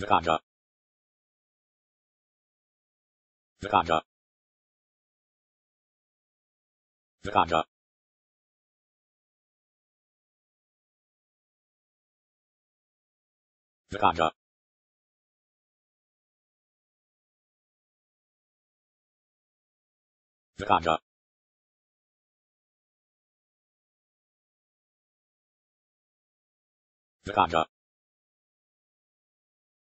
Wykańcza. Wykańcza. Wykańcza. Wykańcza. Wykańcza. Wykańcza.